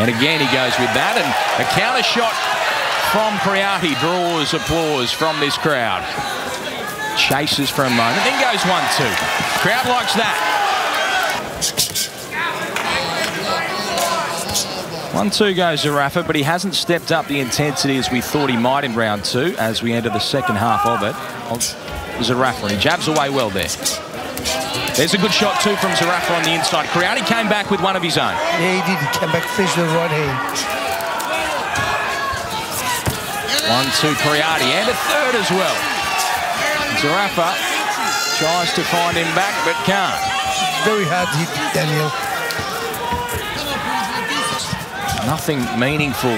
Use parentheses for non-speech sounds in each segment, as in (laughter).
And again, he goes with that. And a counter shot from Creati draws applause from this crowd. Chases for a moment, then goes one, two. Crowd likes that. One two goes Zerafa, but he hasn't stepped up the intensity as we thought he might in round two as we enter the second half of it. Zerafa, and he jabs away well there. There's a good shot too from Zerafa on the inside. Creati came back with one of his own. Yeah, he did. He came back, finished with the right hand. One, two, Creati, and a third as well. Zerafa tries to find him back, but can't. Very hard to hit, Daniel. Nothing meaningful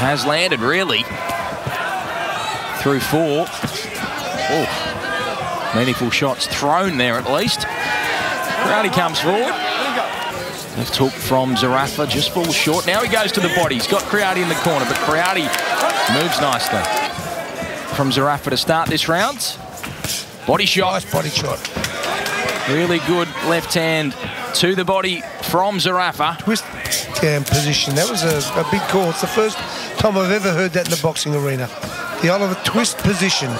has landed, really. Through four. Oh, meaningful shots thrown there at least. Creati comes forward. Left hook from Zerafa just falls short. Now he goes to the body. He's got Creati in the corner, but Creati moves nicely. From Zerafa to start this round. Body shot. Nice body shot. Really good left hand to the body from Zerafa. Twist um, position. That was a, a, big call. It's the first time I've ever heard that in the boxing arena. The Oliver twist position.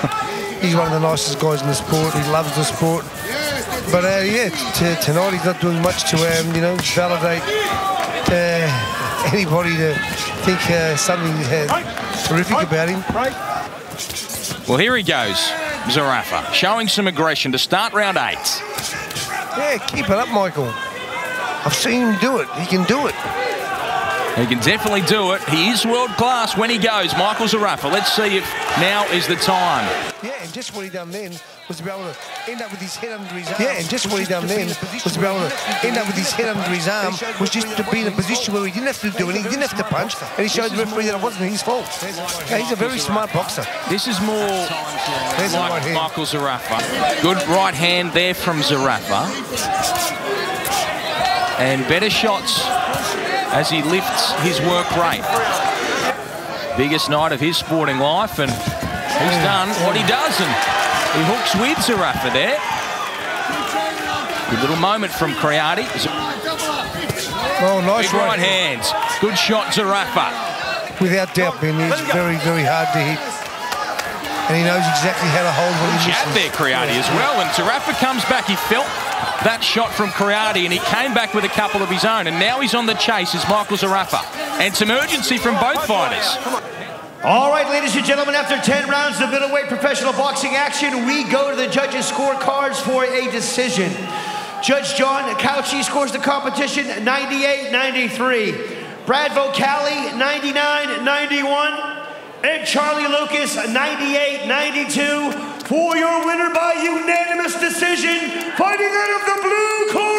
(laughs) he's one of the nicest guys in the sport. He loves the sport. But uh, yeah, tonight he's not doing much to um, you know validate uh, (laughs) anybody to think uh, something uh, terrific about him. Well, here he goes, Zerafa, showing some aggression to start round eight. Yeah, keep it up, Michael. I've seen him do it. He can do it. He can definitely do it. He is world class when he goes. Michael Zerafa. Let's see if now is the time. Yeah, and just what he done then was to be able to end up with his head under his arm. Yeah, and just what he done then was to be able to end up with his head under his arm was just to be in a position where he didn't have to do anything, he didn't have to punch, and he showed the referee that it wasn't his fault. Yeah, he's a very smart boxer. This is more There's like right Michael Zerafa. Good right hand there from Zerafa. And better shots as he lifts his work rate. Biggest night of his sporting life, and he's done what he does, and he hooks with Zerafa there. Good little moment from Creati. Oh, nice Big right, right hands. Good shot, Zerafa. Without doubt, Ben, it's very, very hard to hit. And he knows exactly how to hold when he Jab there, Creati, as well. And Zerafa comes back. He felt that shot from Creati, and he came back with a couple of his own. And now he's on the chase as Michael Zerafa. And some urgency from both fighters. All right, ladies and gentlemen, after 10 rounds of middleweight professional boxing action, we go to the judges' scorecards for a decision. Judge John Cauchi scores the competition 98-93. Brad Vocali 99-91. And Charlie Lucas 98-92 for your winner by unanimous decision, fighting out of the blue corner,